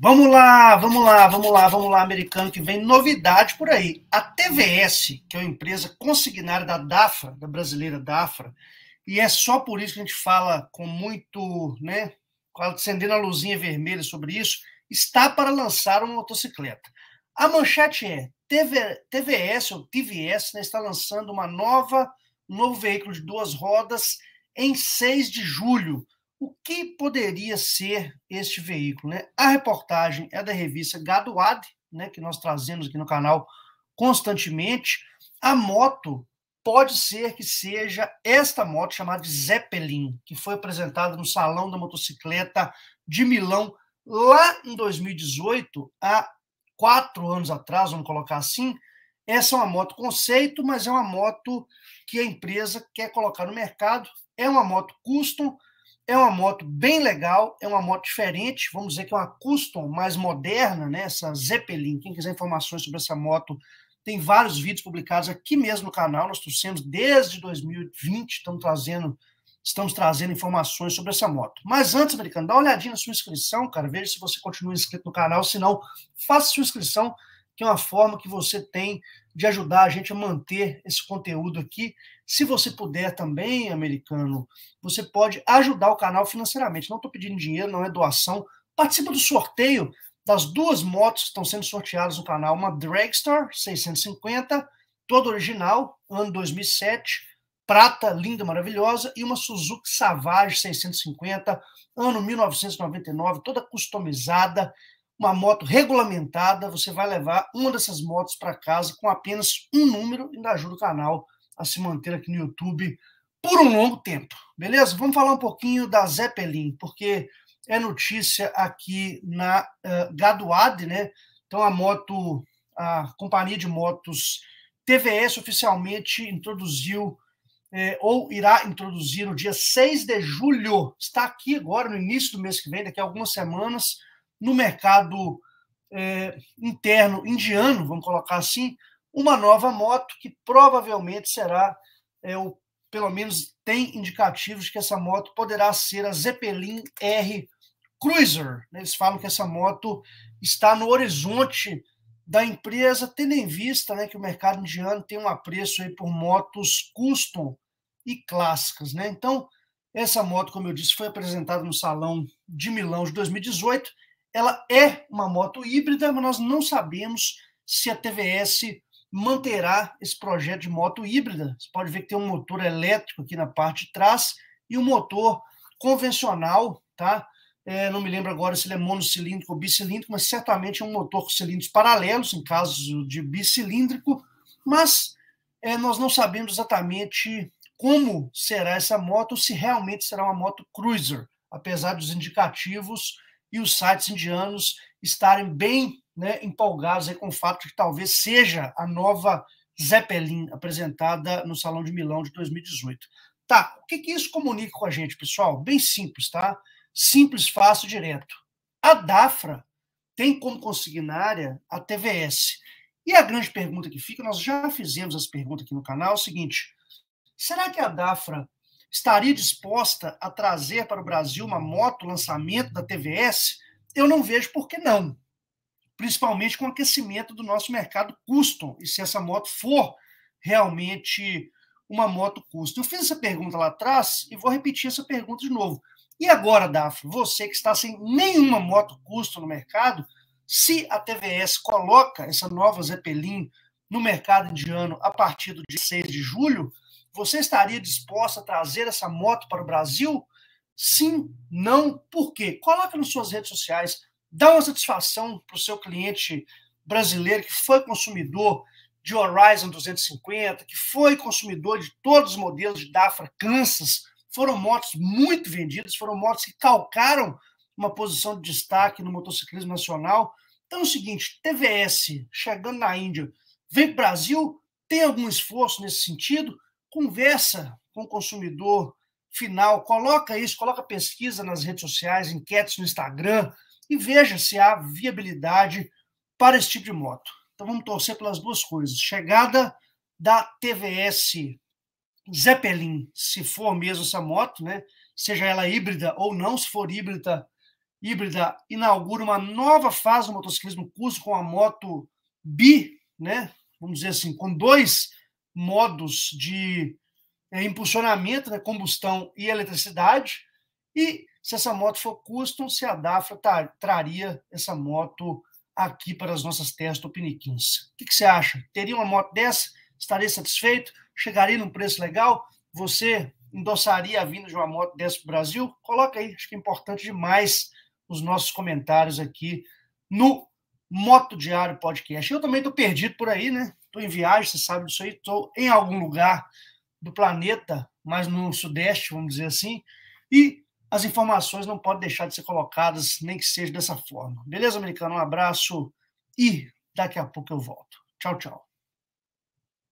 Vamos lá, vamos lá, vamos lá, vamos lá, americano, que vem novidade por aí. A TVS, que é uma empresa consignária da DAFRA, da brasileira DAFRA, e é só por isso que a gente fala com muito, né, acendendo a luzinha vermelha sobre isso, está para lançar uma motocicleta. A manchete é: TV, TVS ou TVS né, está lançando uma nova, um novo veículo de duas rodas em 6 de julho o que poderia ser este veículo? Né? A reportagem é da revista Gadoad, né, que nós trazemos aqui no canal constantemente. A moto pode ser que seja esta moto chamada Zeppelin, que foi apresentada no Salão da Motocicleta de Milão lá em 2018, há quatro anos atrás, vamos colocar assim. Essa é uma moto conceito, mas é uma moto que a empresa quer colocar no mercado. É uma moto custom, é uma moto bem legal, é uma moto diferente, vamos dizer que é uma custom mais moderna, né? Essa Zeppelin. Quem quiser informações sobre essa moto, tem vários vídeos publicados aqui mesmo no canal. Nós trouxemos desde 2020, estamos trazendo, estamos trazendo informações sobre essa moto. Mas antes, americano, dá uma olhadinha na sua inscrição, cara. Veja se você continua inscrito no canal. Se não, faça sua inscrição, que é uma forma que você tem de ajudar a gente a manter esse conteúdo aqui. Se você puder também, americano, você pode ajudar o canal financeiramente. Não estou pedindo dinheiro, não é doação. Participa do sorteio das duas motos que estão sendo sorteadas no canal. Uma Dragster 650, toda original, ano 2007, prata, linda, maravilhosa, e uma Suzuki Savage 650, ano 1999, toda customizada, uma moto regulamentada, você vai levar uma dessas motos para casa com apenas um número e ainda ajuda o canal a se manter aqui no YouTube por um longo tempo. Beleza? Vamos falar um pouquinho da Zeppelin, porque é notícia aqui na uh, Gadoad, né? Então a moto, a companhia de motos TVS oficialmente introduziu é, ou irá introduzir no dia 6 de julho. Está aqui agora, no início do mês que vem, daqui a algumas semanas, no mercado é, interno indiano, vamos colocar assim, uma nova moto que provavelmente será, é, o, pelo menos tem indicativos que essa moto poderá ser a Zeppelin R Cruiser. Eles falam que essa moto está no horizonte da empresa, tendo em vista né, que o mercado indiano tem um apreço aí por motos custom e clássicas. Né? Então, essa moto, como eu disse, foi apresentada no Salão de Milão de 2018 ela é uma moto híbrida, mas nós não sabemos se a TVS manterá esse projeto de moto híbrida. Você pode ver que tem um motor elétrico aqui na parte de trás e um motor convencional, tá? É, não me lembro agora se ele é monocilíndrico ou bicilíndrico, mas certamente é um motor com cilindros paralelos, em caso de bicilíndrico, mas é, nós não sabemos exatamente como será essa moto, se realmente será uma moto cruiser, apesar dos indicativos e os sites indianos estarem bem né, empolgados com o fato de que talvez seja a nova Zeppelin apresentada no Salão de Milão de 2018. Tá, o que, que isso comunica com a gente, pessoal? Bem simples, tá? Simples, fácil, direto. A DAFRA tem como consignária a TVS. E a grande pergunta que fica, nós já fizemos as perguntas aqui no canal, é o seguinte: será que a DAFRA estaria disposta a trazer para o Brasil uma moto lançamento da TVS, eu não vejo por que não. Principalmente com o aquecimento do nosso mercado custom, e se essa moto for realmente uma moto custom. Eu fiz essa pergunta lá atrás e vou repetir essa pergunta de novo. E agora, Dafne, você que está sem nenhuma moto custom no mercado, se a TVS coloca essa nova Zeppelin no mercado indiano a partir do dia 6 de julho, você estaria disposta a trazer essa moto para o Brasil? Sim, não, por quê? Coloca nas suas redes sociais, dá uma satisfação para o seu cliente brasileiro que foi consumidor de Horizon 250, que foi consumidor de todos os modelos de Dafra Kansas, foram motos muito vendidas, foram motos que calcaram uma posição de destaque no motociclismo nacional. Então é o seguinte, TVS chegando na Índia, vem para o Brasil, tem algum esforço nesse sentido? Conversa com o consumidor final, coloca isso, coloca pesquisa nas redes sociais, enquetes no Instagram e veja se há viabilidade para esse tipo de moto. Então vamos torcer pelas duas coisas. Chegada da TVS Zeppelin, se for mesmo essa moto, né? Seja ela híbrida ou não, se for híbrida, híbrida inaugura uma nova fase do motociclismo curso com a moto bi, né? Vamos dizer assim, com dois modos de é, impulsionamento, né? combustão e eletricidade. E se essa moto for custom, se a Dafra traria essa moto aqui para as nossas terras tupiniquins. O que, que você acha? Teria uma moto dessa? Estaria satisfeito? Chegaria num preço legal? Você endossaria a vinda de uma moto dessa para o Brasil? Coloca aí, acho que é importante demais os nossos comentários aqui no Moto Diário Podcast. Eu também estou perdido por aí, né? Estou em viagem, você sabe disso aí, estou em algum lugar do planeta, mas no Sudeste, vamos dizer assim, e as informações não podem deixar de ser colocadas, nem que seja dessa forma. Beleza, americano? Um abraço e daqui a pouco eu volto. Tchau, tchau.